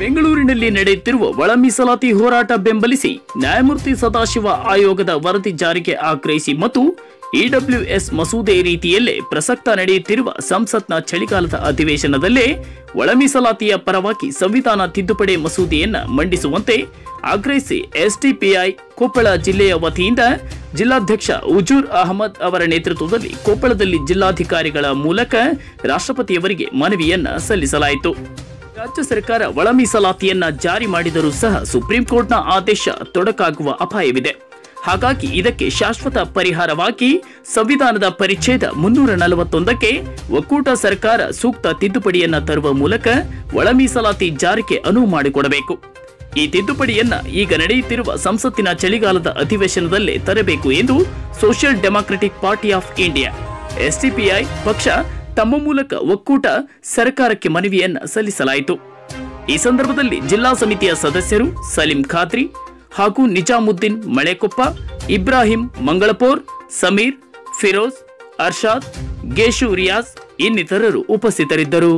ಬೆಂಗಳೂರಿನಲ್ಲಿ ನಡೆಯುತ್ತಿರುವ ಒಳ ಮೀಸಲಾತಿ ಹೋರಾಟ ಬೆಂಬಲಿಸಿ ನ್ಯಾಯಮೂರ್ತಿ ಸದಾಶಿವ ಆಯೋಗದ ವರದಿ ಜಾರಿಗೆ ಆಗ್ರಹಿಸಿ ಮತ್ತು ಇಡಬ್ಲ್ಯೂಎಸ್ ಮಸೂದೆ ರೀತಿಯಲ್ಲೇ ಪ್ರಸಕ್ತ ನಡೆಯುತ್ತಿರುವ ಸಂಸತ್ನ ಚಳಿಗಾಲದ ಅಧಿವೇಶನದಲ್ಲೇ ಒಳ ಮೀಸಲಾತಿಯ ಪರವಾಗಿ ಸಂವಿಧಾನ ತಿದ್ದುಪಡಿ ಮಸೂದೆಯನ್ನ ಮಂಡಿಸುವಂತೆ ಆಗ್ರಹಿಸಿ ಎಸ್ಡಿಪಿಐ ಕೊಪ್ಪಳ ಜಿಲ್ಲೆಯ ವತಿಯಿಂದ ಜಿಲ್ಲಾಧ್ಯಕ್ಷ ಉಜೂರ್ ಅಹಮದ್ ಅವರ ನೇತೃತ್ವದಲ್ಲಿ ಕೊಪ್ಪಳದಲ್ಲಿ ಜಿಲ್ಲಾಧಿಕಾರಿಗಳ ಮೂಲಕ ರಾಷ್ಟ್ರಪತಿಯವರಿಗೆ ಮನವಿಯನ್ನ ಸಲ್ಲಿಸಲಾಯಿತು. ರಾಜ್ಯ ಸರ್ಕಾರ ಒಳ ಮೀಸಲಾತಿಯನ್ನ ಜಾರಿ ಮಾಡಿದರೂ ಸಹ ಸುಪ್ರೀಂ ಕೋರ್ಟ್ನ ಆದೇಶ ತೊಡಕಾಗುವ ಅಪಾಯವಿದೆ. ಹಾಗಾಗಿ ಇದಕ್ಕೆ ಶಾಶ್ವತ ಪರಿಹಾರವಾಗಿ ಸಂವಿಧಾನದ ಪರಿಚ್ಛೇದ ಮುನ್ನೂರ ನಲವತ್ತೊಂದಕ್ಕೆ ಒಕ್ಕೂಟ ಸರ್ಕಾರ ಸೂಕ್ತ ತಿದ್ದುಪಡಿಯನ್ನ ತರುವ ಮೂಲಕ ಒಳ ಮೀಸಲಾತಿ ಜಾರಿಗೆ ಅನುವು ಮಾಡಿಕೊಡಬೇಕು. ಈ ತಿದ್ದುಪಡಿಯನ್ನ ಈಗ ನಡೆಯುತ್ತಿರುವ ಸಂಸತ್ತಿನ ಚಳಿಗಾಲದ ಅಧಿವೇಶನದಲ್ಲೇ ತರಬೇಕು ಎಂದು social democratic party of India, SDPI ಪಕ್ಷ ತಮ್ಮ ಮೂಲಕ ಒಕ್ಕೂಟ ಸರ್ಕಾರಕ್ಕೆ ಮನವಿಯನ್ನು ಸಲ್ಲಿಸಲಾಯಿತು. ಈ ಸಂದರ್ಭದಲ್ಲಿ ಜಿಲ್ಲಾ ಸಮಿತಿಯ ಸದಸ್ಯರು ಸಲೀಂ ಖಾತ್ರಿ ಹಾಗೂ ನಿಜಾಮುದ್ದೀನ್ ಮಳೆಕೊಪ್ಪ, ಇಬ್ರಾಹಿಂ ಮಂಗಳಪೋರ್, ಸಮೀರ್, ಫಿರೋಜ್, ಅರ್ಷಾದ್, ಗೇಶು ರಿಯಾಜ್ ಇನ್ನಿತರರು ಉಪಸ್ಥಿತರಿದ್ದರು.